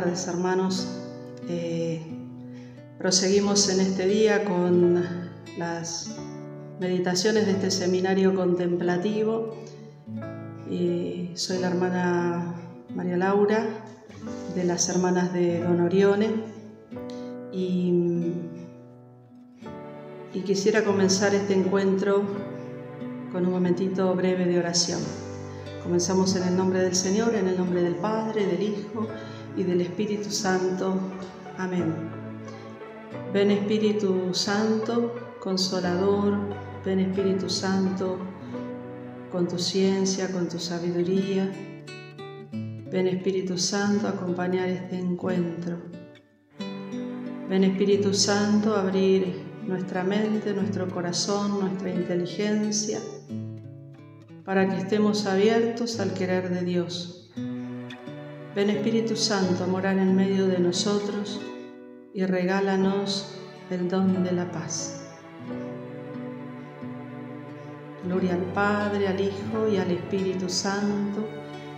Tardes hermanos. Eh, proseguimos en este día con las meditaciones de este seminario contemplativo. Soy la hermana María Laura de las hermanas de Don Orione y quisiera comenzar este encuentro con un momentito breve de oración. Comenzamos en el nombre del Señor, en el nombre del Padre, del Hijo y del Espíritu Santo. Amén. Ven Espíritu Santo, consolador, ven Espíritu Santo, con tu ciencia, con tu sabiduría. Ven Espíritu Santo acompañar este encuentro. Ven Espíritu Santo abrir nuestra mente, nuestro corazón, nuestra inteligencia para que estemos abiertos al querer de Dios. Ven Espíritu Santo a morar en medio de nosotros y regálanos el don de la paz. Gloria al Padre, al Hijo y al Espíritu Santo,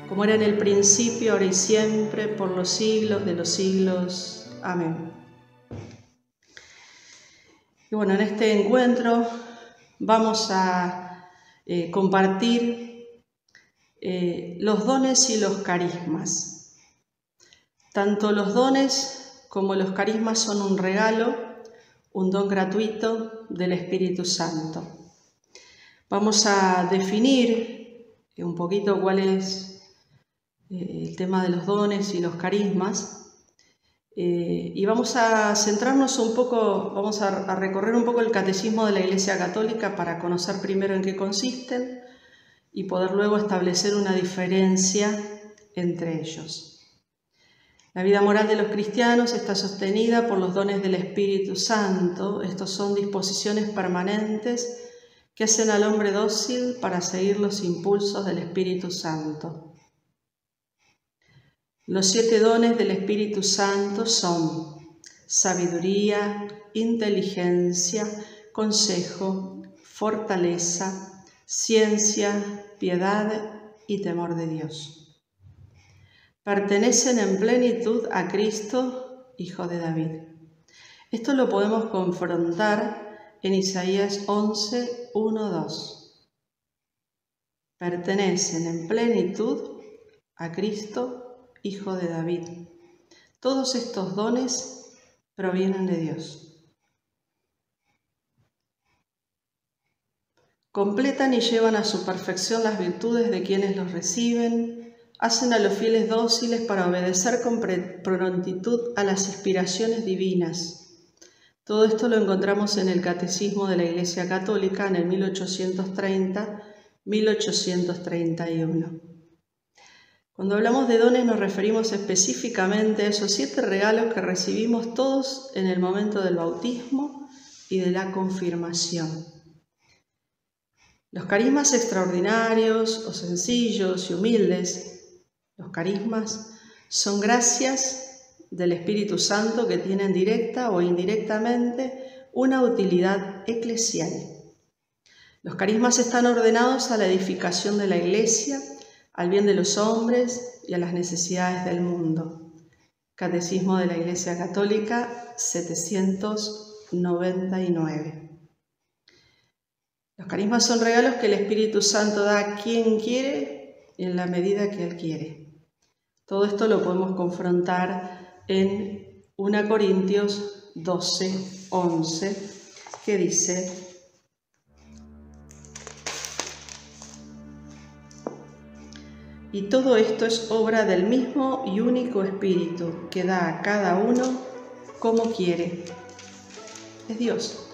como era en el principio, ahora y siempre, por los siglos de los siglos. Amén. Y bueno, en este encuentro vamos a eh, compartir eh, los dones y los carismas. Tanto los dones como los carismas son un regalo, un don gratuito del Espíritu Santo. Vamos a definir un poquito cuál es eh, el tema de los dones y los carismas eh, y vamos a centrarnos un poco, vamos a, recorrer un poco el catecismo de la Iglesia Católica para conocer primero en qué consisten y poder luego establecer una diferencia entre ellos. La vida moral de los cristianos está sostenida por los dones del Espíritu Santo. Estos son disposiciones permanentes que hacen al hombre dócil para seguir los impulsos del Espíritu Santo. Los siete dones del Espíritu Santo son sabiduría, inteligencia, consejo, fortaleza, ciencia, piedad y temor de Dios. Pertenecen en plenitud a Cristo, Hijo de David. Esto lo podemos confrontar en Isaías 11, 1, 2. Pertenecen en plenitud a Cristo, Hijo de David. Todos estos dones provienen de Dios. Completan y llevan a su perfección las virtudes de quienes los reciben, hacen a los fieles dóciles para obedecer con prontitud a las inspiraciones divinas. Todo esto lo encontramos en el Catecismo de la Iglesia Católica en el 1830-1831. Cuando hablamos de dones nos referimos específicamente a esos siete regalos que recibimos todos en el momento del bautismo y de la confirmación. Los carismas extraordinarios o sencillos y humildes, los carismas son gracias del Espíritu Santo que tienen directa o indirectamente una utilidad eclesial. Los carismas están ordenados a la edificación de la iglesia al bien de los hombres y a las necesidades del mundo. Catecismo de la Iglesia Católica 799. Los carismas son regalos que el Espíritu Santo da a quien quiere en la medida que Él quiere. Todo esto lo podemos confrontar en 1 Corintios 12, 11, que dice, Y todo esto es obra del mismo y único Espíritu que da a cada uno como quiere. Es Dios,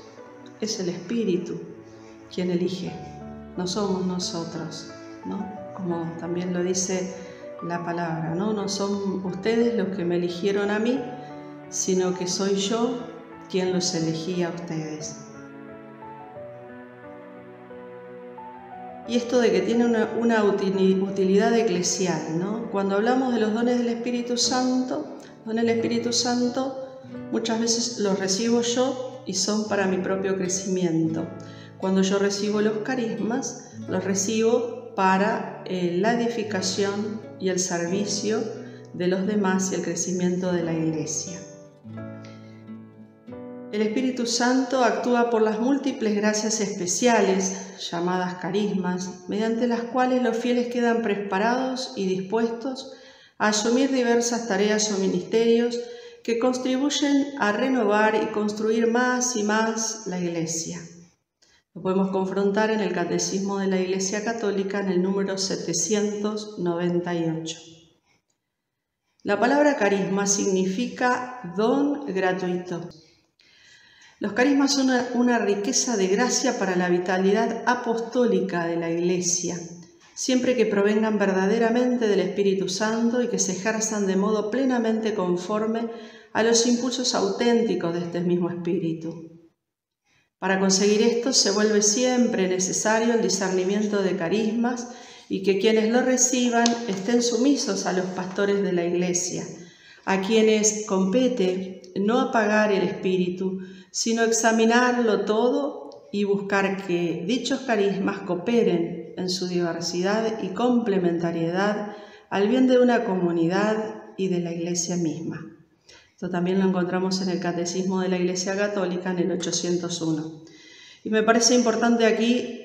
es el Espíritu quien elige, no somos nosotros, ¿no? Como también lo dice la palabra, ¿no? No son ustedes los que me eligieron a mí, sino que soy yo quien los elegí a ustedes. y esto de que tiene una, utilidad eclesial. ¿no? Cuando hablamos de los dones del Espíritu Santo, dones del Espíritu Santo muchas veces los recibo yo y son para mi propio crecimiento. Cuando yo recibo los carismas, los recibo para eh, la edificación y el servicio de los demás y el crecimiento de la Iglesia. El Espíritu Santo actúa por las múltiples gracias especiales, llamadas carismas, mediante las cuales los fieles quedan preparados y dispuestos a asumir diversas tareas o ministerios que contribuyen a renovar y construir más y más la Iglesia. Lo podemos confrontar en el Catecismo de la Iglesia Católica en el número 798. La palabra carisma significa don gratuito. Los carismas son una, riqueza de gracia para la vitalidad apostólica de la Iglesia, siempre que provengan verdaderamente del Espíritu Santo y que se ejerzan de modo plenamente conforme a los impulsos auténticos de este mismo Espíritu. Para conseguir esto se vuelve siempre necesario el discernimiento de carismas y que quienes lo reciban estén sumisos a los pastores de la Iglesia, a quienes compete no apagar el Espíritu, sino examinarlo todo y buscar que dichos carismas cooperen en su diversidad y complementariedad al bien de una comunidad y de la Iglesia misma. Esto también lo encontramos en el Catecismo de la Iglesia Católica en el 801. Y me parece importante aquí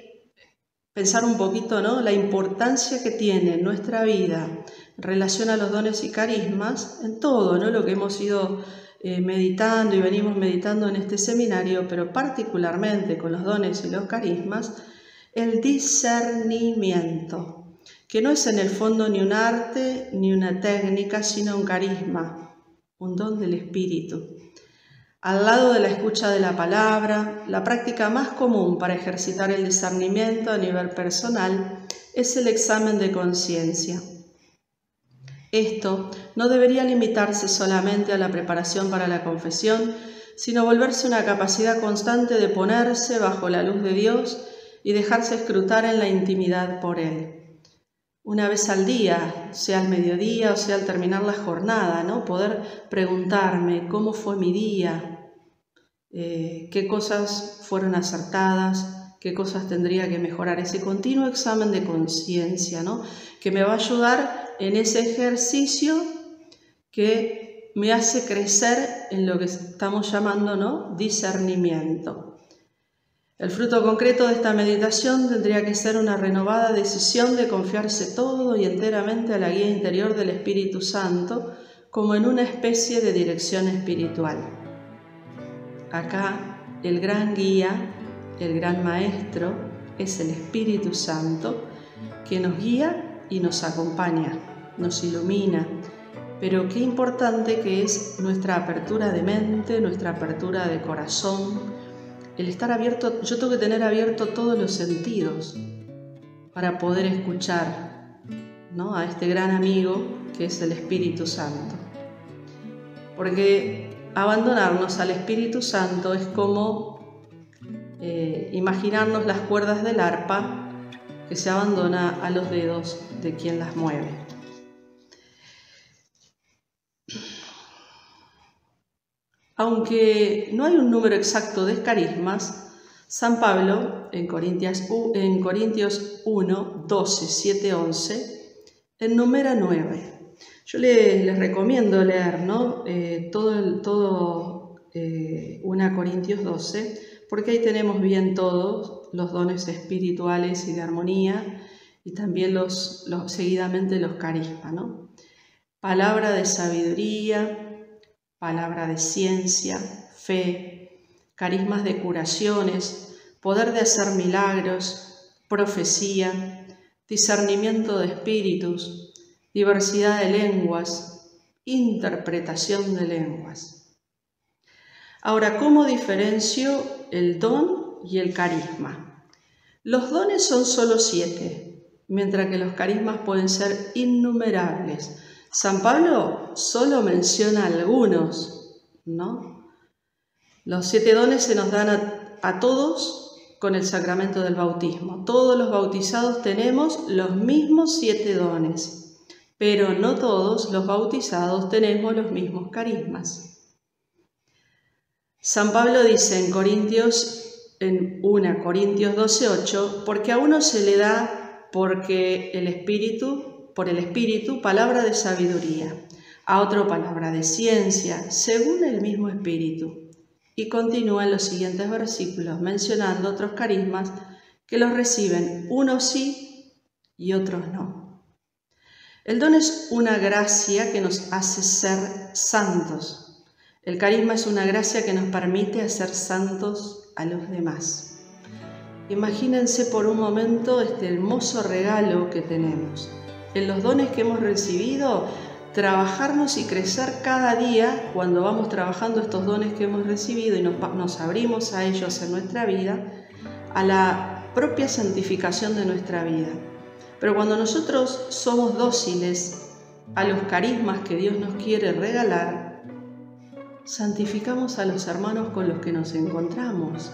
pensar un poquito ¿no? la importancia que tiene en nuestra vida en relación a los dones y carismas en todo ¿no? lo que hemos ido eh, meditando y venimos meditando en este seminario, pero particularmente con los dones y los carismas, el discernimiento, que no es en el fondo ni un arte ni una técnica, sino un carisma, un don del espíritu. Al lado de la escucha de la palabra, la práctica más común para ejercitar el discernimiento a nivel personal es el examen de conciencia. Esto no debería limitarse solamente a la preparación para la confesión, sino volverse una capacidad constante de ponerse bajo la luz de Dios y dejarse escrutar en la intimidad por Él. Una vez al día, sea al mediodía o sea al terminar la jornada, ¿no? Poder preguntarme cómo fue mi día, eh, qué cosas fueron acertadas, qué cosas tendría que mejorar. Ese continuo examen de conciencia, ¿no? Que me va a ayudar en ese ejercicio que me hace crecer en lo que estamos llamando ¿no? discernimiento. El fruto concreto de esta meditación tendría que ser una renovada decisión de confiarse todo y enteramente a la guía interior del Espíritu Santo como en una especie de dirección espiritual. Acá el gran guía, el gran maestro, es el Espíritu Santo que nos guía y nos acompaña nos ilumina, pero qué importante que es nuestra apertura de mente, nuestra apertura de corazón, el estar abierto, yo tengo que tener abierto todos los sentidos para poder escuchar ¿no? a este gran amigo que es el Espíritu Santo. Porque abandonarnos al Espíritu Santo es como eh, imaginarnos las cuerdas del arpa que se abandona a los dedos de quien las mueve. Aunque no hay un número exacto de carismas, San Pablo en Corintios, en Corintios 1, 12, 7, 11, enumera nueve. Yo les, recomiendo leer. Eh, todo, todo eh, 1 Corintios 12, porque ahí tenemos bien todos los dones espirituales y de armonía y también seguidamente los carismas. Palabra de sabiduría, palabra de ciencia, fe, carismas de curaciones, poder de hacer milagros, profecía, discernimiento de espíritus, diversidad de lenguas, interpretación de lenguas. Ahora, ¿cómo diferencio el don y el carisma? Los dones son solo siete, mientras que los carismas pueden ser innumerables San Pablo solo menciona algunos, ¿no? Los siete dones se nos dan a, todos con el sacramento del bautismo. Todos los bautizados tenemos los mismos siete dones, pero no todos los bautizados tenemos los mismos carismas. San Pablo dice en Corintios en 1 Corintios 12:8, porque a uno se le da porque el Espíritu por el Espíritu palabra de sabiduría, a otro palabra de ciencia, según el mismo Espíritu. Y continúa en los siguientes versículos mencionando otros carismas que los reciben unos sí y otros no. El don es una gracia que nos hace ser santos. El carisma es una gracia que nos permite hacer santos a los demás. Imagínense por un momento este hermoso regalo que tenemos. En los dones que hemos recibido trabajarnos y crecer cada día cuando vamos trabajando estos dones que hemos recibido y nos, abrimos a ellos en nuestra vida, a la propia santificación de nuestra vida. Pero cuando nosotros somos dóciles a los carismas que Dios nos quiere regalar, santificamos a los hermanos con los que nos encontramos,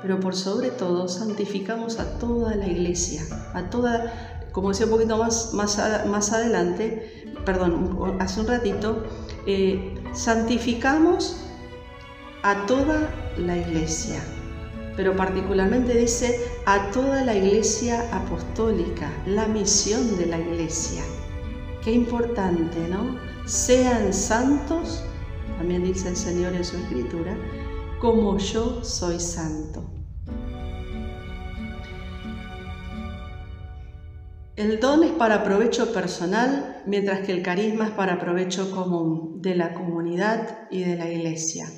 pero por sobre todo santificamos a toda la iglesia, a toda, como decía un poquito más, más, más adelante, perdón, hace un ratito, eh, santificamos a toda la iglesia, pero particularmente dice a toda la iglesia apostólica, la misión de la iglesia. Qué importante, ¿no? Sean santos, también dice el Señor en su escritura, como yo soy santo. El don es para provecho personal, mientras que el carisma es para provecho común de la comunidad y de la iglesia.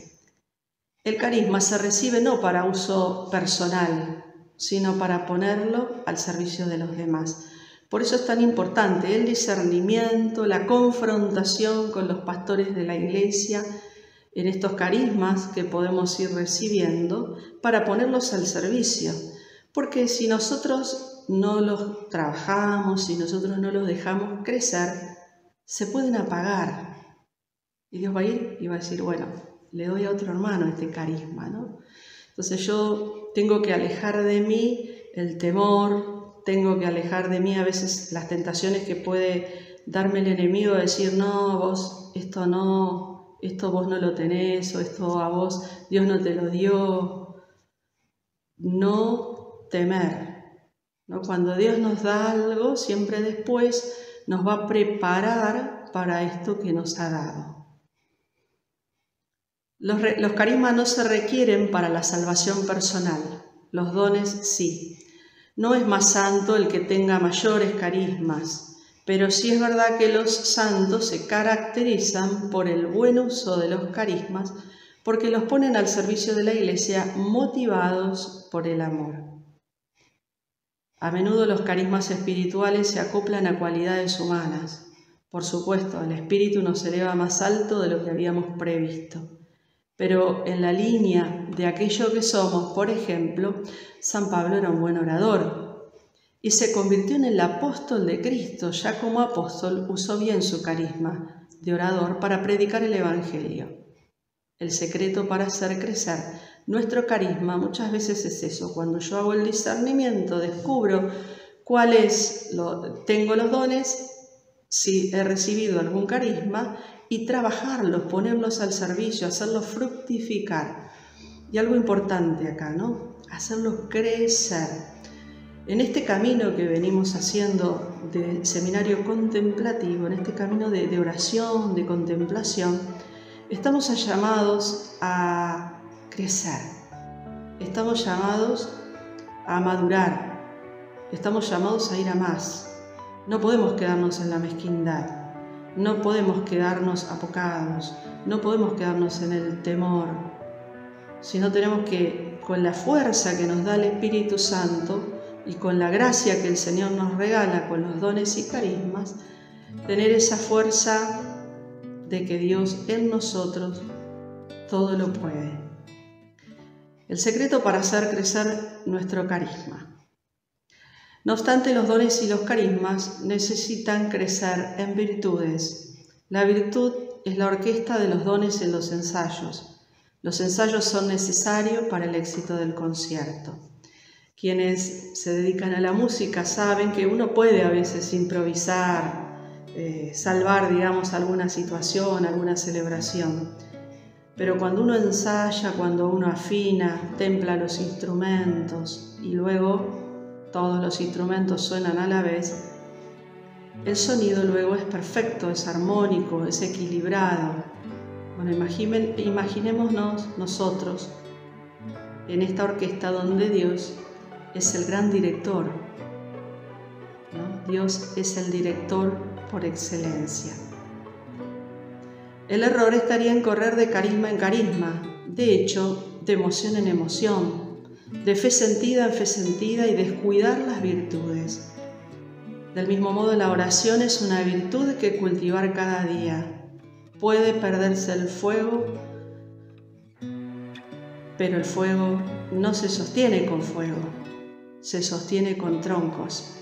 El carisma se recibe no para uso personal, sino para ponerlo al servicio de los demás. Por eso es tan importante el discernimiento, la confrontación con los pastores de la iglesia en estos carismas que podemos ir recibiendo para ponerlos al servicio. Porque si nosotros no los trabajamos, y nosotros no los dejamos crecer, se pueden apagar. Y Dios va a ir y va a decir, bueno, le doy a otro hermano este carisma, ¿no? Entonces yo tengo que alejar de mí el temor, tengo que alejar de mí a veces las tentaciones que puede darme el enemigo a decir, no, vos esto no, esto vos no lo tenés, o esto a vos Dios no te lo dio. No temer, cuando Dios nos da algo, siempre después nos va a preparar para esto que nos ha dado. Los, los carismas no se requieren para la salvación personal, los dones sí. No es más santo el que tenga mayores carismas, pero sí es verdad que los santos se caracterizan por el buen uso de los carismas porque los ponen al servicio de la iglesia motivados por el amor. A menudo los carismas espirituales se acoplan a cualidades humanas. Por supuesto, el espíritu nos eleva más alto de lo que habíamos previsto. Pero en la línea de aquello que somos, por ejemplo, San Pablo era un buen orador y se convirtió en el apóstol de Cristo. Ya como apóstol usó bien su carisma de orador para predicar el Evangelio. El secreto para hacer crecer nuestro carisma muchas veces es eso, cuando yo hago el discernimiento, descubro cuáles tengo los dones, si he recibido algún carisma, y trabajarlos, ponerlos al servicio, hacerlos fructificar. Y algo importante acá, ¿no? Hacerlos crecer. En este camino que venimos haciendo de seminario contemplativo, en este camino de oración, de contemplación, estamos llamados a crecer. Estamos llamados a madurar. Estamos llamados a ir a más. No podemos quedarnos en la mezquindad. No podemos quedarnos apocados. No podemos quedarnos en el temor. Sino tenemos que, con la fuerza que nos da el Espíritu Santo y con la gracia que el Señor nos regala con los dones y carismas, tener esa fuerza de que Dios en nosotros todo lo puede el secreto para hacer crecer nuestro carisma. No obstante, los dones y los carismas necesitan crecer en virtudes. La virtud es la orquesta de los dones en los ensayos. Los ensayos son necesarios para el éxito del concierto. Quienes se dedican a la música saben que uno puede a veces improvisar, eh, salvar, digamos, alguna situación, alguna celebración pero cuando uno ensaya, cuando uno afina, templa los instrumentos y luego todos los instrumentos suenan a la vez, el sonido luego es perfecto, es armónico, es equilibrado. Bueno, imaginémonos nosotros en esta orquesta donde Dios es el gran director. Dios es el director por excelencia. El error estaría en correr de carisma en carisma, de hecho, de emoción en emoción, de fe sentida en fe sentida y descuidar las virtudes. Del mismo modo, la oración es una virtud que cultivar cada día. Puede perderse el fuego, pero el fuego no se sostiene con fuego, se sostiene con troncos.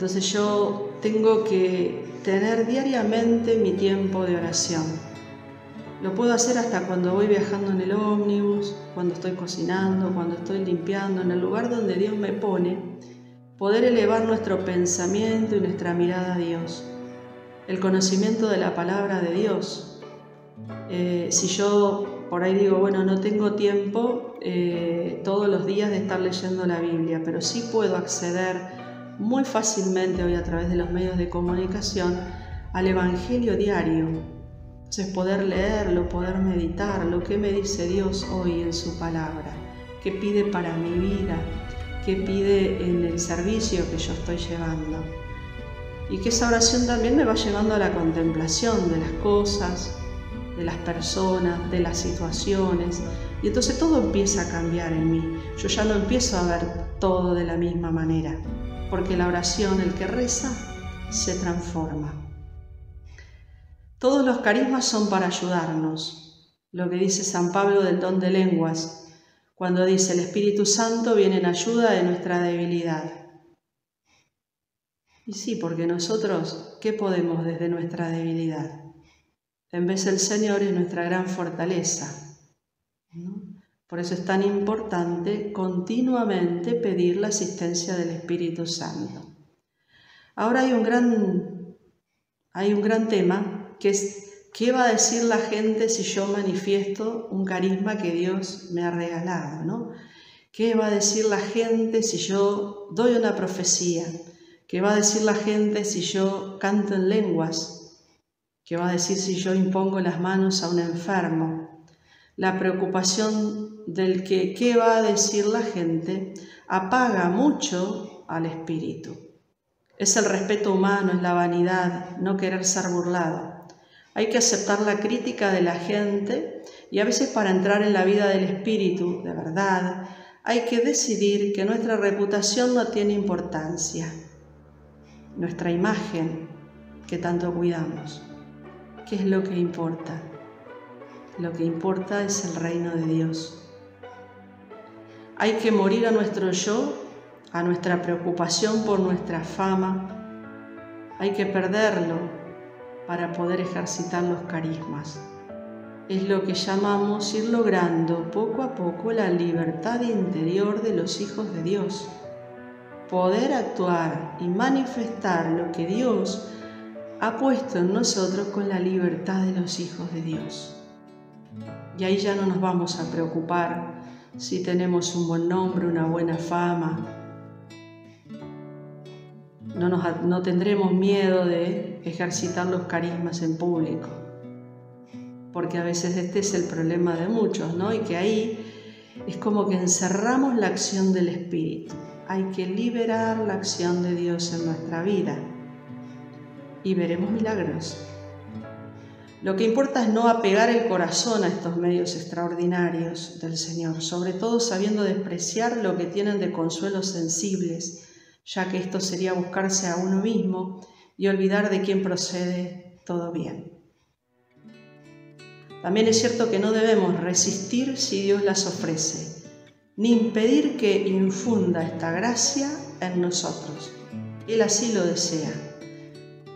Entonces yo tengo que tener diariamente mi tiempo de oración. Lo puedo hacer hasta cuando voy viajando en el ómnibus, cuando estoy cocinando, cuando estoy limpiando, en el lugar donde Dios me pone, poder elevar nuestro pensamiento y nuestra mirada a Dios. El conocimiento de la palabra de Dios. Eh, si yo por ahí digo, bueno, no tengo tiempo eh, todos los días de estar leyendo la Biblia, pero sí puedo acceder muy fácilmente hoy a través de los medios de comunicación al Evangelio diario. Entonces poder leerlo, poder meditar lo que me dice Dios hoy en su palabra, qué pide para mi vida, qué pide en el servicio que yo estoy llevando. Y que esa oración también me va llevando a la contemplación de las cosas, de las personas, de las situaciones. Y entonces todo empieza a cambiar en mí. Yo ya no empiezo a ver todo de la misma manera porque la oración, el que reza, se transforma. Todos los carismas son para ayudarnos. Lo que dice San Pablo del don de lenguas, cuando dice el Espíritu Santo viene en ayuda de nuestra debilidad. Y sí, porque nosotros, ¿qué podemos desde nuestra debilidad? En vez el Señor es nuestra gran fortaleza. Por eso es tan importante continuamente pedir la asistencia del Espíritu Santo. Ahora hay un gran, hay un gran tema que es ¿qué va a decir la gente si yo manifiesto un carisma que Dios me ha regalado? ¿no? ¿Qué va a decir la gente si yo doy una profecía? ¿Qué va a decir la gente si yo canto en lenguas? ¿Qué va a decir si yo impongo las manos a un enfermo? La preocupación del que qué va a decir la gente apaga mucho al espíritu. Es el respeto humano, es la vanidad, no querer ser burlado. Hay que aceptar la crítica de la gente y a veces para entrar en la vida del espíritu, de verdad, hay que decidir que nuestra reputación no tiene importancia. Nuestra imagen, que tanto cuidamos. ¿Qué es lo que importa? Lo que importa es el reino de Dios. Hay que morir a nuestro yo, a nuestra preocupación por nuestra fama. Hay que perderlo para poder ejercitar los carismas. Es lo que llamamos ir logrando poco a poco la libertad interior de los hijos de Dios. Poder actuar y manifestar lo que Dios ha puesto en nosotros con la libertad de los hijos de Dios. Y ahí ya no nos vamos a preocupar si tenemos un buen nombre, una buena fama. No, no tendremos miedo de ejercitar los carismas en público, porque a veces este es el problema de muchos, ¿no? Y que ahí es como que encerramos la acción del Espíritu. Hay que liberar la acción de Dios en nuestra vida y veremos milagros. Lo que importa es no apegar el corazón a estos medios extraordinarios del Señor, sobre todo sabiendo despreciar lo que tienen de consuelos sensibles, ya que esto sería buscarse a uno mismo y olvidar de quién procede todo bien. También es cierto que no debemos resistir si Dios las ofrece, ni impedir que infunda esta gracia en nosotros. Él así lo desea.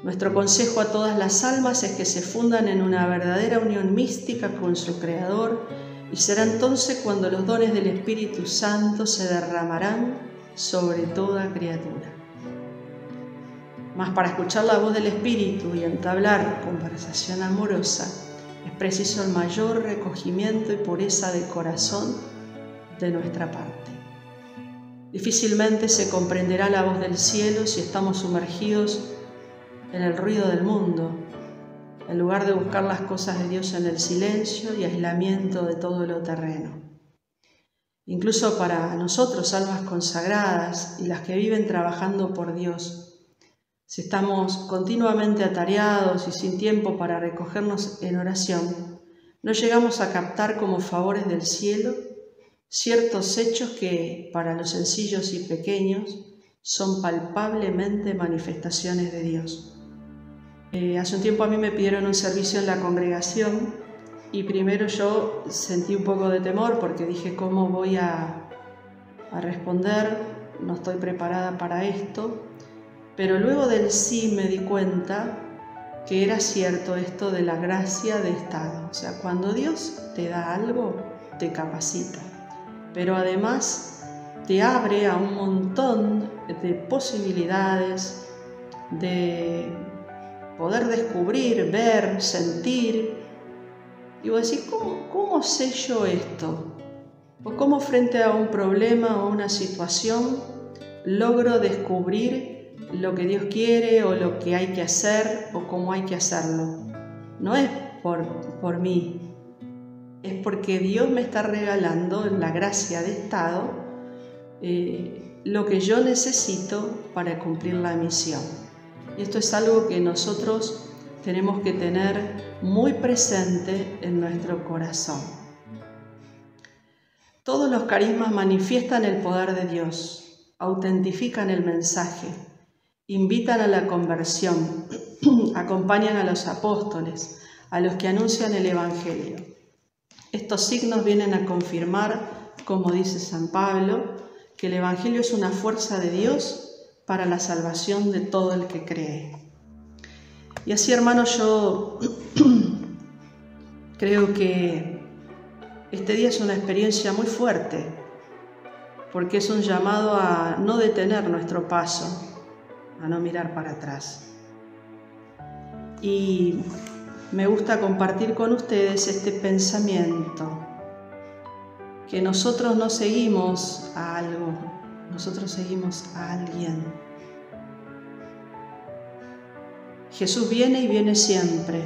Nuestro consejo a todas las almas es que se fundan en una verdadera unión mística con su Creador y será entonces cuando los dones del Espíritu Santo se derramarán sobre toda criatura. Mas para escuchar la voz del Espíritu y entablar conversación amorosa es preciso el mayor recogimiento y pureza de corazón de nuestra parte. Difícilmente se comprenderá la voz del cielo si estamos sumergidos en el ruido del mundo, en lugar de buscar las cosas de Dios en el silencio y aislamiento de todo lo terreno. Incluso para nosotros, almas consagradas y las que viven trabajando por Dios, si estamos continuamente atareados y sin tiempo para recogernos en oración, no llegamos a captar como favores del cielo ciertos hechos que para los sencillos y pequeños son palpablemente manifestaciones de Dios. Eh, hace un tiempo a mí me pidieron un servicio en la congregación y primero yo sentí un poco de temor porque dije, ¿cómo voy a, a responder? No estoy preparada para esto. Pero luego del sí me di cuenta que era cierto esto de la gracia de estado. O sea, cuando Dios te da algo, te capacita. Pero además te abre a un montón de posibilidades de poder descubrir, ver, sentir. Y vos decís, ¿cómo, sé yo esto? ¿O cómo frente a un problema o una situación logro descubrir lo que Dios quiere o lo que hay que hacer o cómo hay que hacerlo? No es por, por mí, es porque Dios me está regalando en la gracia de estado eh, lo que yo necesito para cumplir la misión. Y esto es algo que nosotros tenemos que tener muy presente en nuestro corazón. Todos los carismas manifiestan el poder de Dios, autentifican el mensaje, invitan a la conversión, acompañan a los apóstoles, a los que anuncian el Evangelio. Estos signos vienen a confirmar, como dice San Pablo, que el Evangelio es una fuerza de Dios para la salvación de todo el que cree. Y así, hermanos, yo creo que este día es una experiencia muy fuerte, porque es un llamado a no detener nuestro paso, a no mirar para atrás. Y me gusta compartir con ustedes este pensamiento, que nosotros no seguimos a algo, nosotros seguimos a alguien. Jesús viene y viene siempre.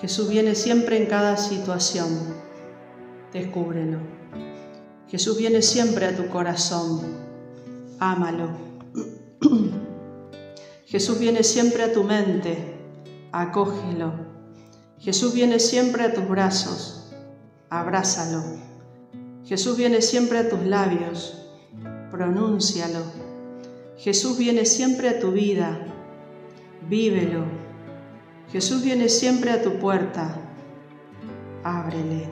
Jesús viene siempre en cada situación. Descúbrelo. Jesús viene siempre a tu corazón. Ámalo. Jesús viene siempre a tu mente. Acógelo. Jesús viene siempre a tus brazos. Abrázalo. Jesús viene siempre a tus labios pronúncialo. Jesús viene siempre a tu vida, vívelo. Jesús viene siempre a tu puerta, ábrele.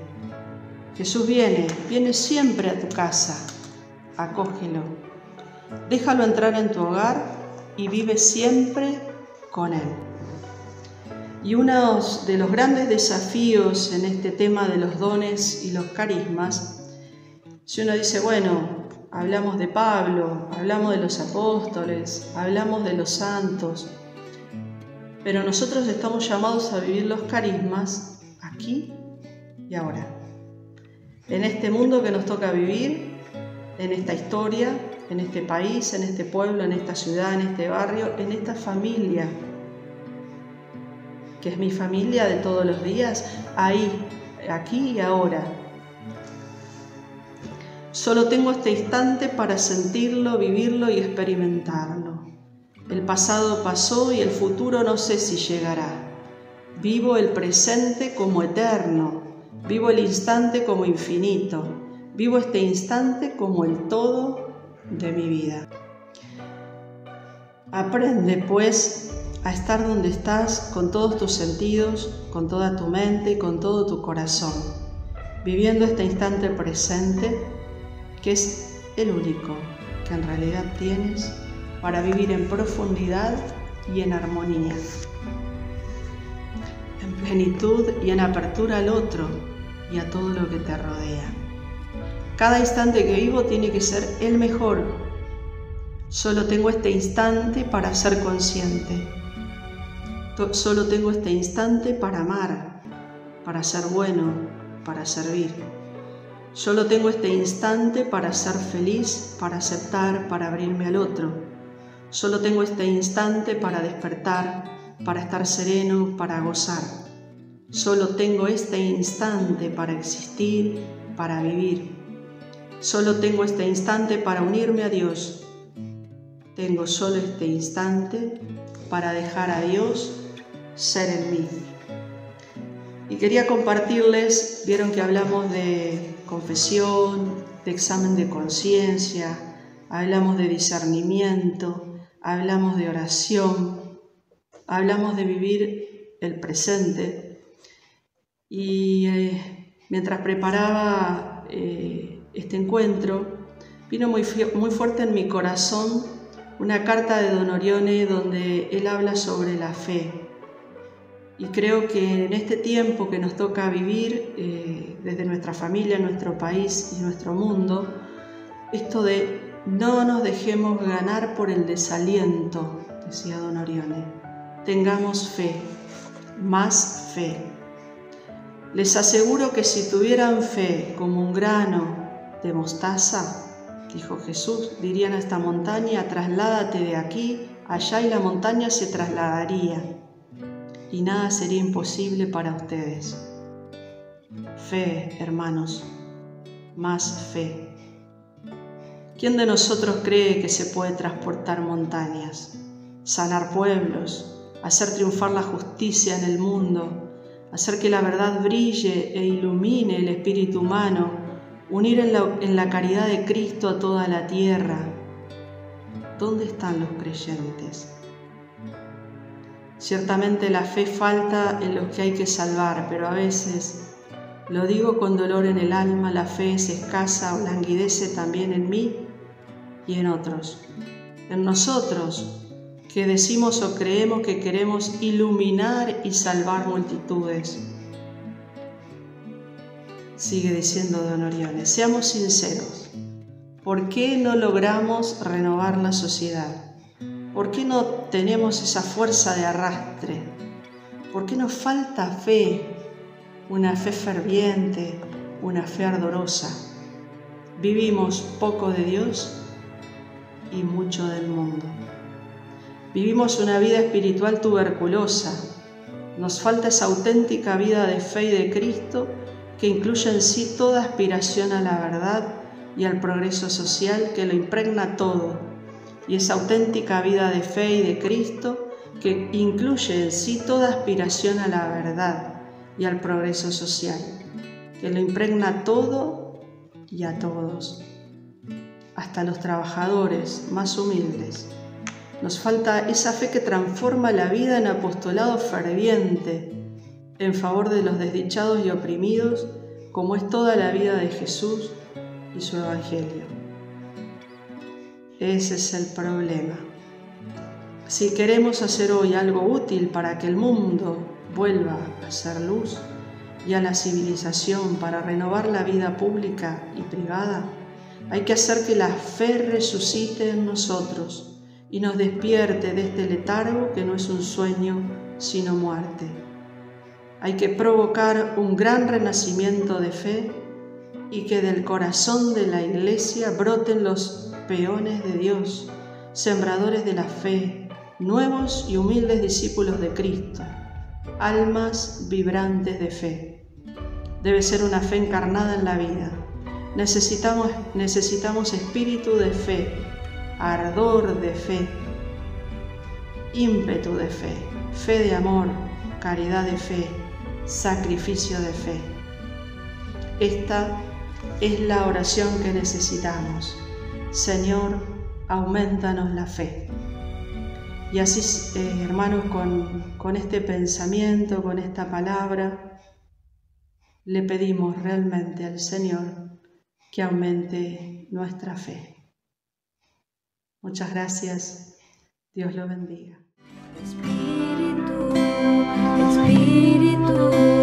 Jesús viene, viene siempre a tu casa, acógelo. Déjalo entrar en tu hogar y vive siempre con Él. Y uno de los grandes desafíos en este tema de los dones y los carismas, si uno dice, bueno, hablamos de Pablo, hablamos de los apóstoles, hablamos de los santos, pero nosotros estamos llamados a vivir los carismas aquí y ahora. En este mundo que nos toca vivir, en esta historia, en este país, en este pueblo, en esta ciudad, en este barrio, en esta familia, que es mi familia de todos los días, ahí, aquí y ahora, Solo tengo este instante para sentirlo, vivirlo y experimentarlo. El pasado pasó y el futuro no sé si llegará. Vivo el presente como eterno, vivo el instante como infinito, vivo este instante como el todo de mi vida. Aprende pues a estar donde estás con todos tus sentidos, con toda tu mente y con todo tu corazón, viviendo este instante presente que es el único que en realidad tienes para vivir en profundidad y en armonía, en plenitud y en apertura al otro y a todo lo que te rodea. Cada instante que vivo tiene que ser el mejor. Solo tengo este instante para ser consciente. Solo tengo este instante para amar, para ser bueno, para servir. Solo tengo este instante para ser feliz, para aceptar, para abrirme al otro. Solo tengo este instante para despertar, para estar sereno, para gozar. Solo tengo este instante para existir, para vivir. Solo tengo este instante para unirme a Dios. Tengo solo este instante para dejar a Dios ser en mí. Y quería compartirles, vieron que hablamos de confesión, de examen de conciencia, hablamos de discernimiento, hablamos de oración, hablamos de vivir el presente. Y eh, mientras preparaba eh, este encuentro, vino muy, muy fuerte en mi corazón una carta de Don Orione donde él habla sobre la fe. Y creo que en este tiempo que nos toca vivir eh, desde nuestra familia, nuestro país y nuestro mundo, esto de no nos dejemos ganar por el desaliento, decía don Orione. Tengamos fe, más fe. Les aseguro que si tuvieran fe como un grano de mostaza, dijo Jesús, dirían a esta montaña, trasládate de aquí, allá y la montaña se trasladaría y nada sería imposible para ustedes. Fe, hermanos, más fe. ¿Quién de nosotros cree que se puede transportar montañas, sanar pueblos, hacer triunfar la justicia en el mundo, hacer que la verdad brille e ilumine el espíritu humano, unir en la, en la caridad de Cristo a toda la tierra? ¿Dónde están los creyentes? Ciertamente la fe falta en los que hay que salvar, pero a veces lo digo con dolor en el alma, la fe es escasa o languidece también en mí y en otros. En nosotros, que decimos o creemos que queremos iluminar y salvar multitudes. Sigue diciendo Don Orione, seamos sinceros. ¿Por qué no logramos renovar la sociedad? ¿Por qué no tenemos esa fuerza de arrastre? ¿Por qué nos falta fe? Una fe ferviente, una fe ardorosa. Vivimos poco de Dios y mucho del mundo. Vivimos una vida espiritual tuberculosa. Nos falta esa auténtica vida de fe y de Cristo que incluye en sí toda aspiración a la verdad y al progreso social que lo impregna todo. Y esa auténtica vida de fe y de Cristo que incluye en sí toda aspiración a la verdad y al progreso social, que lo impregna todo y a todos hasta los trabajadores más humildes. Nos falta esa fe que transforma la vida en apostolado ferviente en favor de los desdichados y oprimidos, como es toda la vida de Jesús y su Evangelio. Ese es el problema. Si queremos hacer hoy algo útil para que el mundo vuelva a ser luz y a la civilización para renovar la vida pública y privada, hay que hacer que la fe resucite en nosotros y nos despierte de este letargo que no es un sueño, sino muerte. Hay que provocar un gran renacimiento de fe y que del corazón de la iglesia broten los peones de Dios, sembradores de la fe, nuevos y humildes discípulos de Cristo, almas vibrantes de fe. Debe ser una fe encarnada en la vida Necesitamos, necesitamos espíritu de fe, ardor de fe, ímpetu de fe, fe de amor, caridad de fe, sacrificio de fe. Esta es la oración que necesitamos. Señor, aumentanos la fe. Y así, eh, hermanos, con, con este pensamiento, con esta palabra, le pedimos realmente al Señor que aumente nuestra fe. Muchas gracias. Dios lo bendiga. Espíritu, Espíritu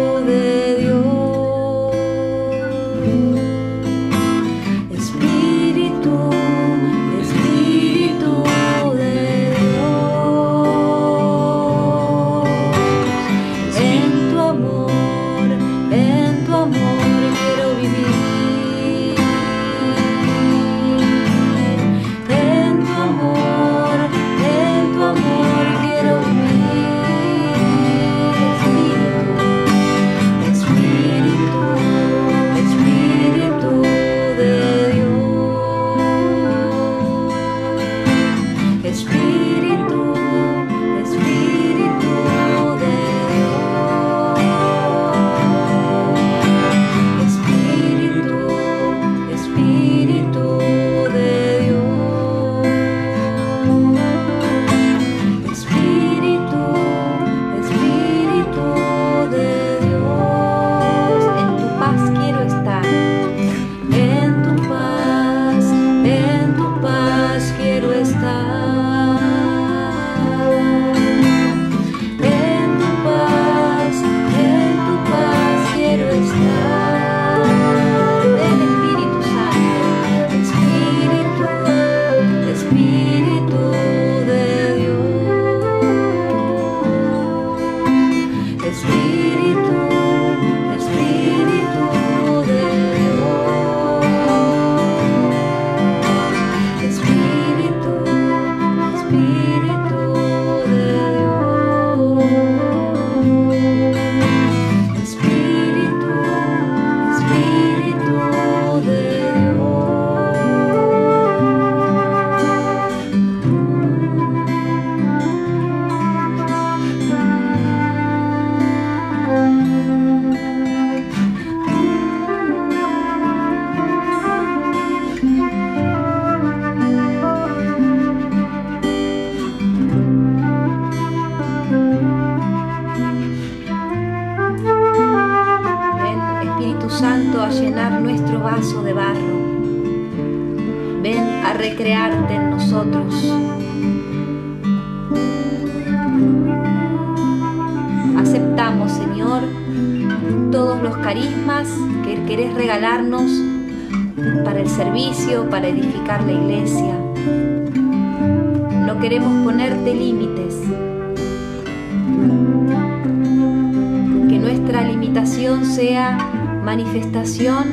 sea manifestación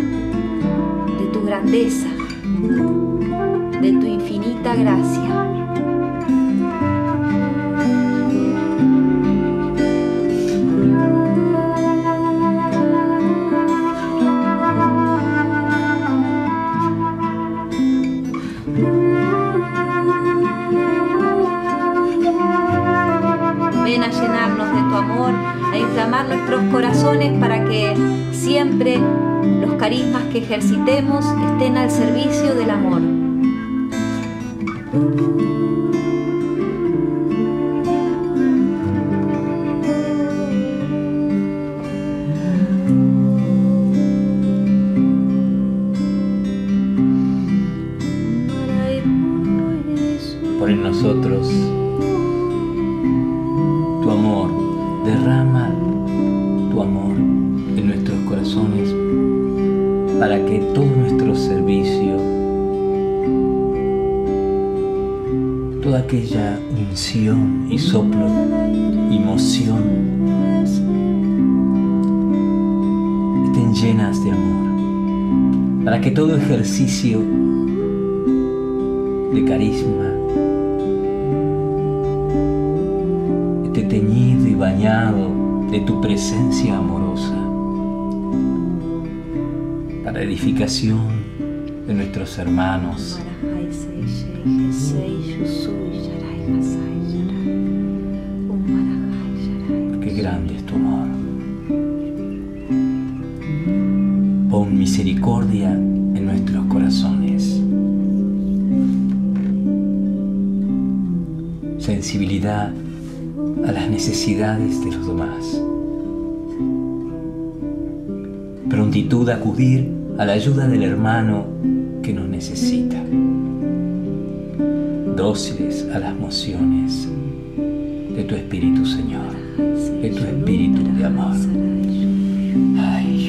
de tu grandeza, de tu infinita gracia. Que ejercitemos estén al servicio del amor. Ejercicio de carisma esté teñido y bañado de tu presencia amorosa para edificación de nuestros hermanos. A las necesidades de los demás. Prontitud a acudir a la ayuda del hermano que nos necesita. Dóciles a las mociones de tu Espíritu, Señor, de tu Espíritu de amor. apoyar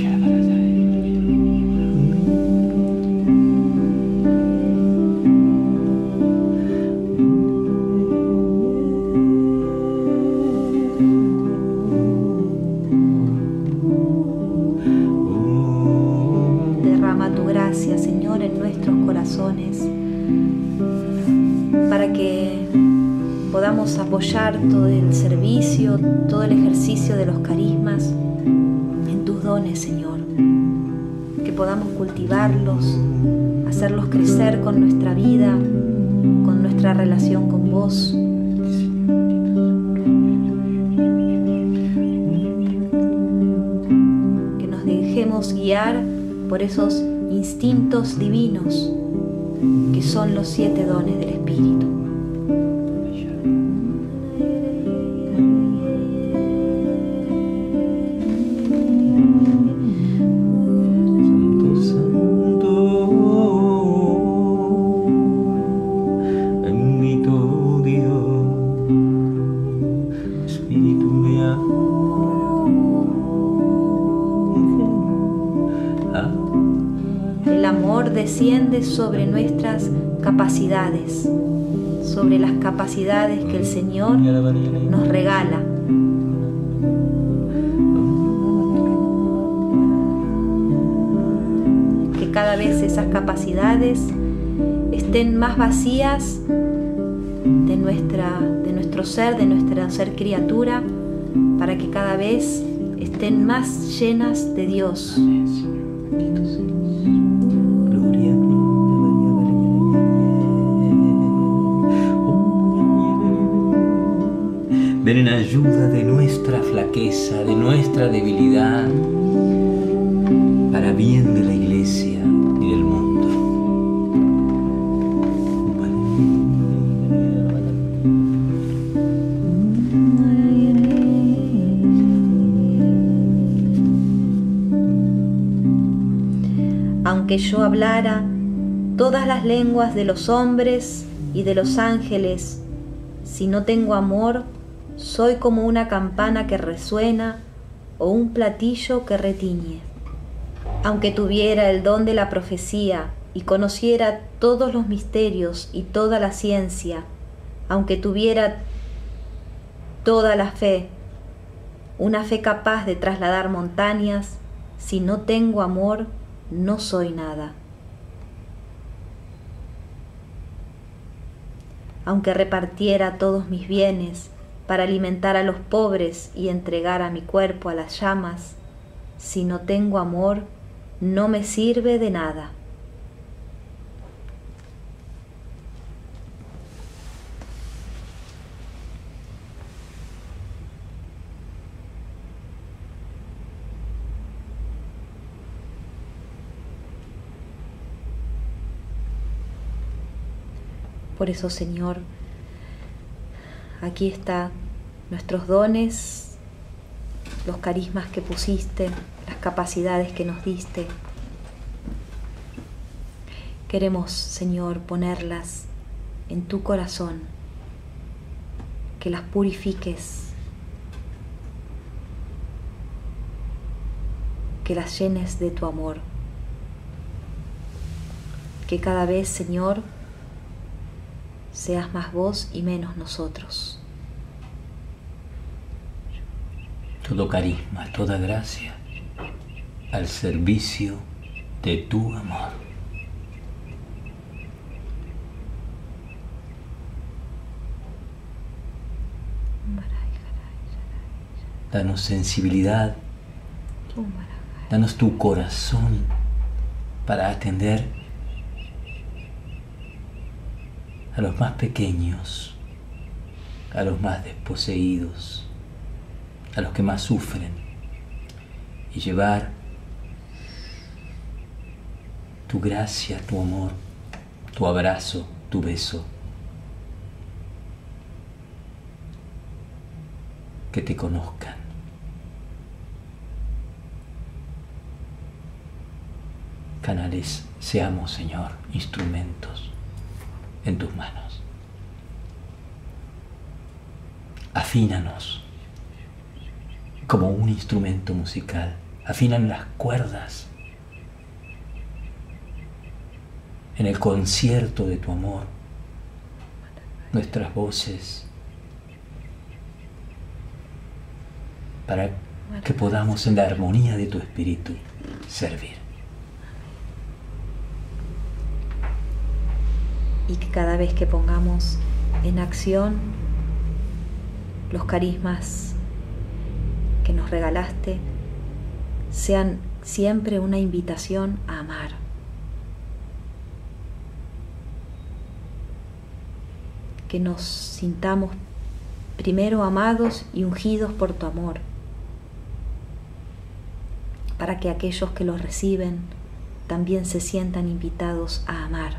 relación con vos. Que nos dejemos guiar por esos instintos divinos que son los siete dones del Espíritu. Sobre las capacidades que el Señor nos regala. Que cada vez esas capacidades estén más vacías de, nuestra, de nuestro ser, de nuestro ser criatura, para que cada vez estén más llenas de Dios. Ven en ayuda de nuestra flaqueza, de nuestra debilidad, para bien de la iglesia y del mundo. Aunque yo hablara todas las lenguas de los hombres y de los ángeles, si no tengo amor, soy como una campana que resuena o un platillo que retiñe. Aunque tuviera el don de la profecía y conociera todos los misterios y toda la ciencia, aunque tuviera toda la fe, una fe capaz de trasladar montañas, si no tengo amor, no soy nada. Aunque repartiera todos mis bienes para alimentar a los pobres y entregar a mi cuerpo a las llamas, si no tengo amor, no me sirve de nada. Por eso, Señor, Aquí está nuestros dones, los carismas que pusiste, las capacidades que nos diste. Queremos, Señor, ponerlas en tu corazón, que las purifiques, que las llenes de tu amor, que cada vez, Señor, seas más vos y menos nosotros. Todo carisma, toda gracia al servicio de tu amor. Danos sensibilidad, danos tu corazón para atender a los más pequeños, a los más desposeídos, a los que más sufren, y llevar tu gracia, tu amor, tu abrazo, tu beso, que te conozcan. Canales seamos, Señor, instrumentos en tus manos. Afínanos como un instrumento musical. Afinan las cuerdas en el concierto de tu amor, nuestras voces, para que podamos en la armonía de tu espíritu servir. Y que cada vez que pongamos en acción los carismas que nos regalaste sean siempre una invitación a amar. Que nos sintamos primero amados y ungidos por tu amor, para que aquellos que los reciben también se sientan invitados a amar.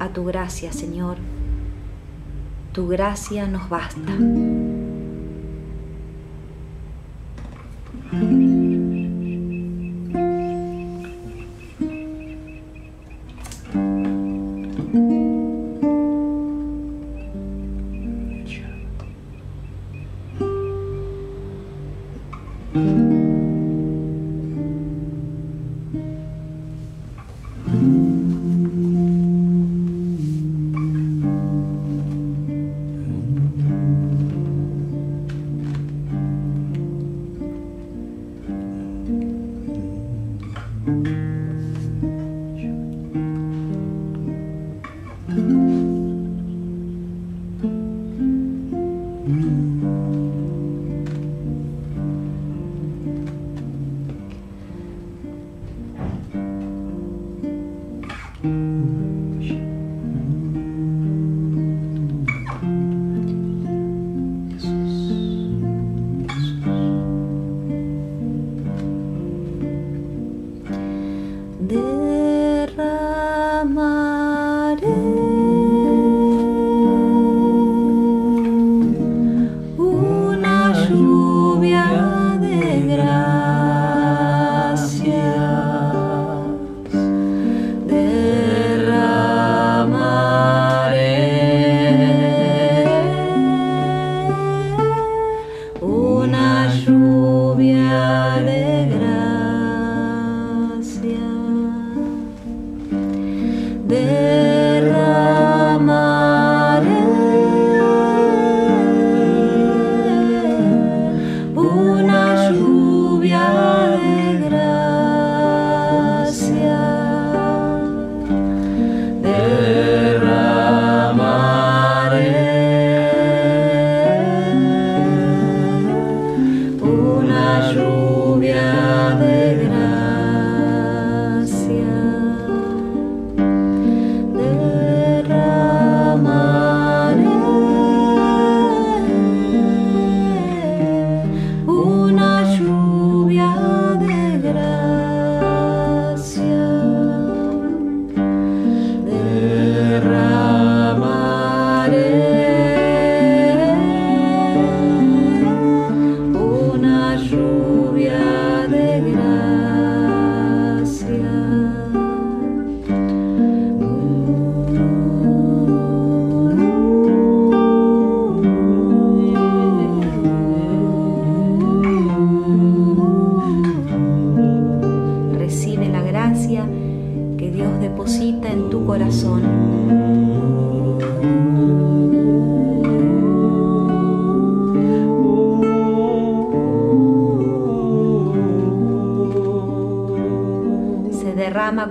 A tu gracia, Señor. Tu gracia nos basta.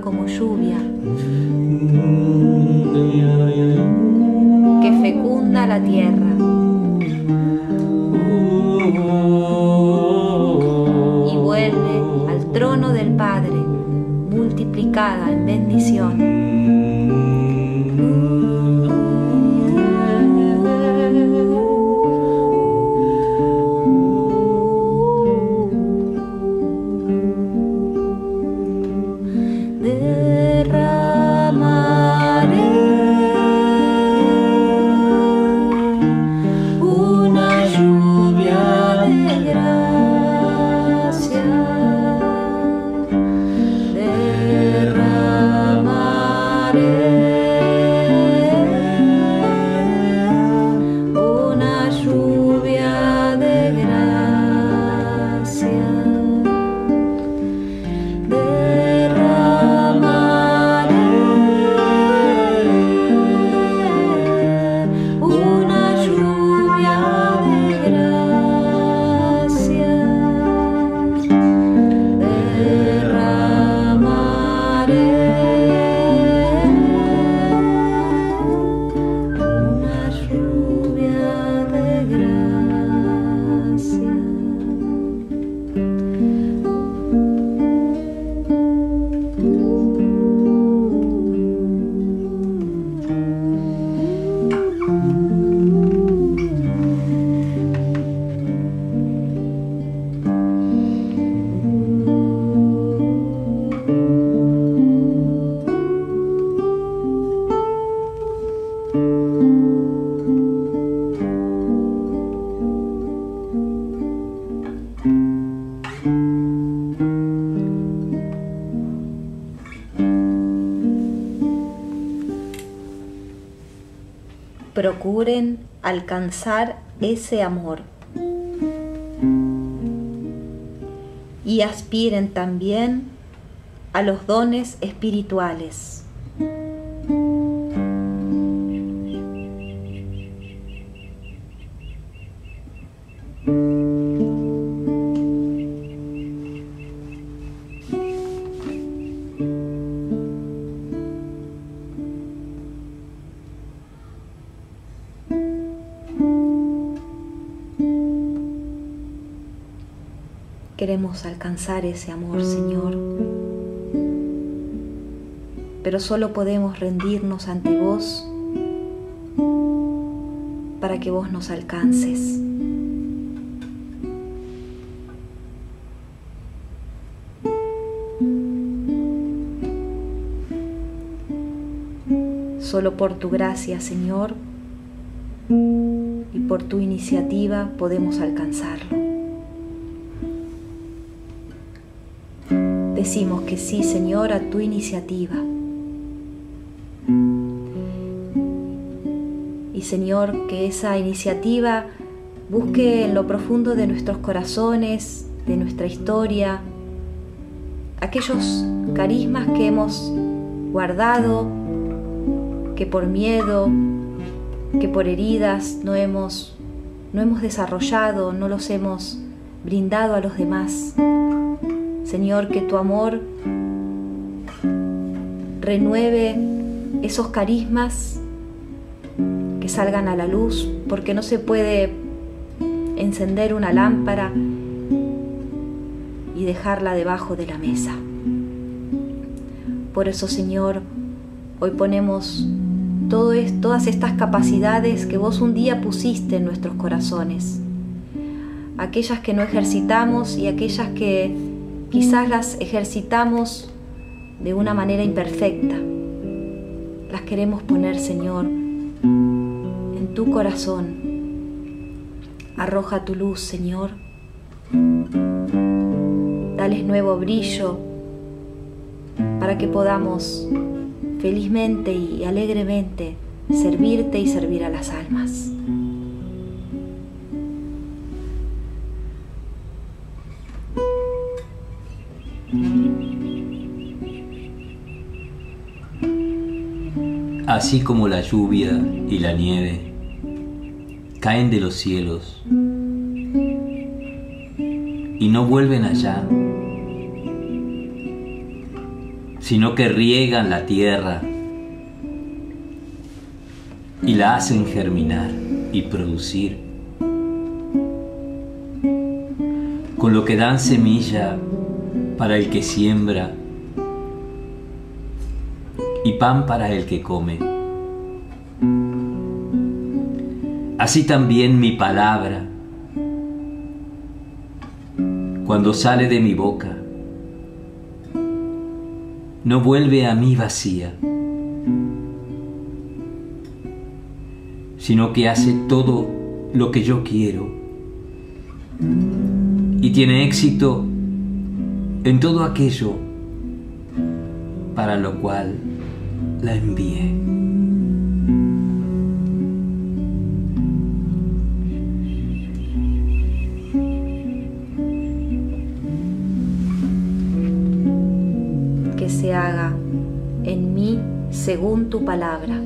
Como lluvia, procuren alcanzar ese amor y aspiren también a los dones espirituales. Queremos alcanzar ese amor, Señor, pero solo podemos rendirnos ante vos para que vos nos alcances. Solo por tu gracia, Señor, y por tu iniciativa podemos alcanzarlo. Decimos que sí, Señor, a tu iniciativa. Y Señor, que esa iniciativa busque en lo profundo de nuestros corazones, de nuestra historia, aquellos carismas que hemos guardado, que por miedo, que por heridas no hemos, no hemos desarrollado, no los hemos brindado a los demás. Señor, que tu amor renueve esos carismas que salgan a la luz, porque no se puede encender una lámpara y dejarla debajo de la mesa. Por eso, Señor, hoy ponemos todas estas capacidades que vos un día pusiste en nuestros corazones, aquellas que no ejercitamos y aquellas que Quizás las ejercitamos de una manera imperfecta. Las queremos poner, Señor, en tu corazón. Arroja tu luz, Señor. Dales nuevo brillo para que podamos felizmente y alegremente servirte y servir a las almas. Así como la lluvia y la nieve caen de los cielos y no vuelven allá, sino que riegan la tierra y la hacen germinar y producir, con lo que dan semilla para el que siembra y pan para el que come. Así también mi palabra, cuando sale de mi boca, no vuelve a mí vacía, sino que hace todo lo que yo quiero y tiene éxito en todo aquello para lo cual la envié. Que se haga en mí según tu palabra.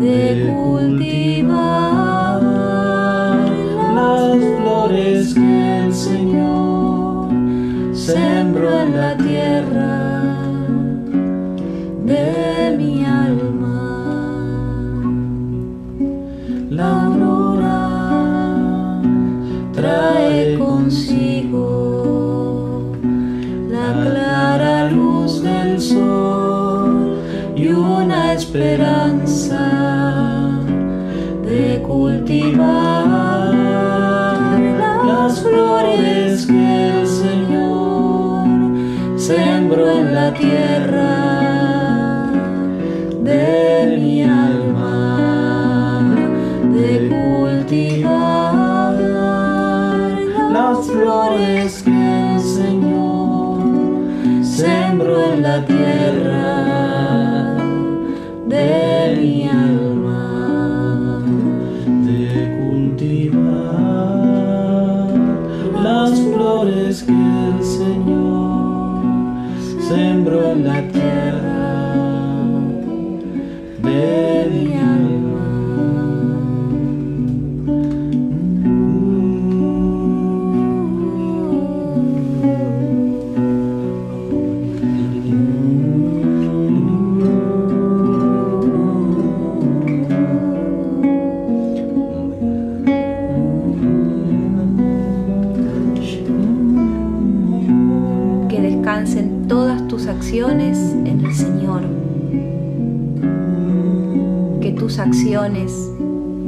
De cultivar las flores que el Señor sembró en la tierra de mi alma. La aurora trae consigo la clara luz del sol y una esperanza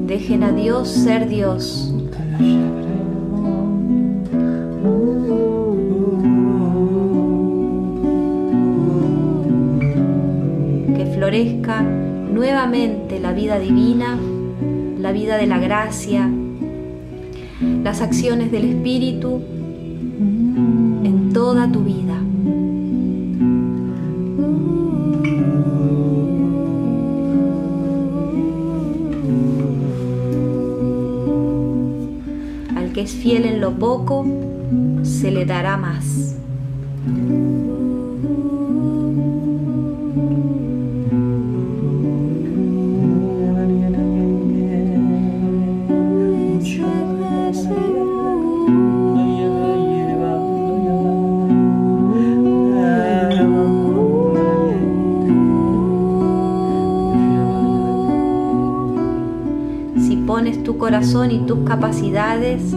dejen a Dios ser Dios. Que florezca nuevamente la vida divina, la vida de la gracia, las acciones del Espíritu en toda tu vida. Es fiel en lo poco, se le dará más. Si pones tu corazón y tus capacidades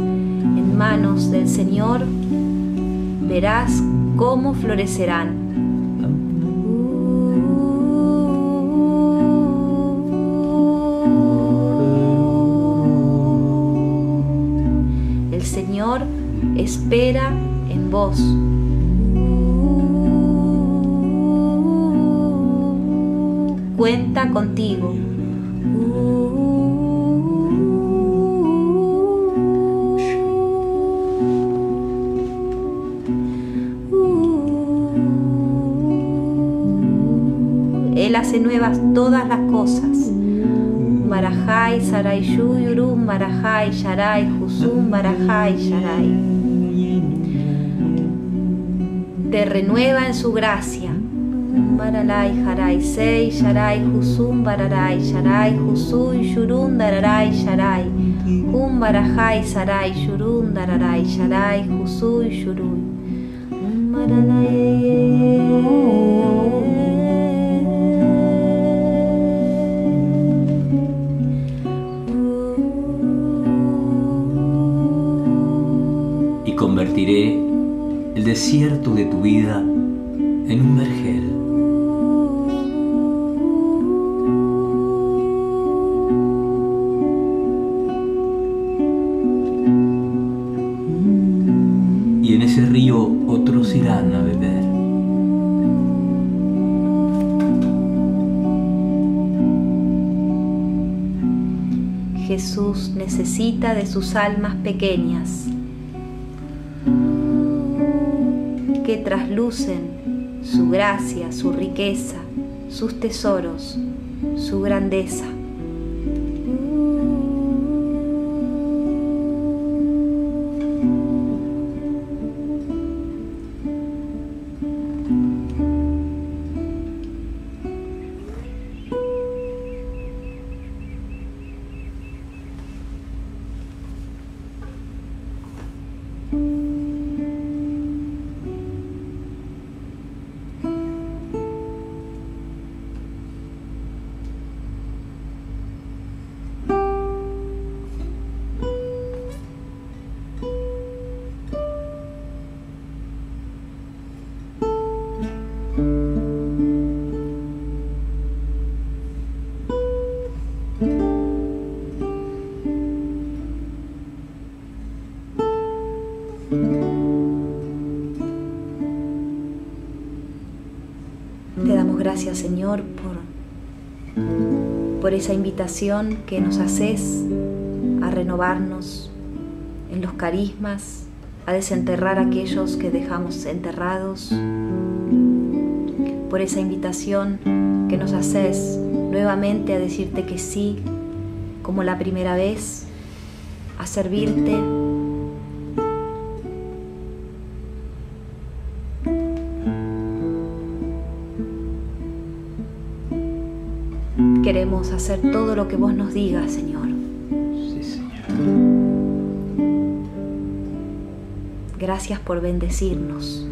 manos del Señor, verás cómo florecerán. El Señor espera en vos. Cuenta contigo. Todas las cosas. Barajai, Sarai, Yuyurum, Barajai, Sharai, Husum, Barajai, Sharai. Te renueva en su gracia. Baralai, Harai, Sei, Sharai, Husum, Bararai, Sharai, Husui, Shurun, Dararai, Sharai. Hum, Barajai, Sarai, Shurun, Dararai, Sharai, Husui, Shurui. y el desierto de tu vida en un vergel. Y en ese río otros irán a beber. Jesús necesita de sus almas pequeñas traslucen su gracia, su riqueza, sus tesoros, su grandeza. Señor por, por esa invitación que nos haces a renovarnos en los carismas, a desenterrar aquellos que dejamos enterrados, por esa invitación que nos haces nuevamente a decirte que sí, como la primera vez, a servirte. Hacer todo lo que vos nos digas, Señor. Sí, Señor. Gracias por bendecirnos.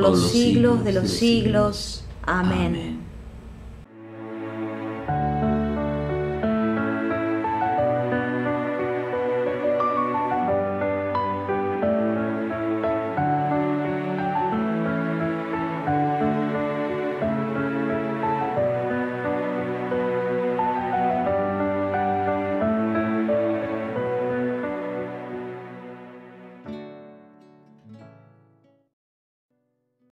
Los siglos de los siglos.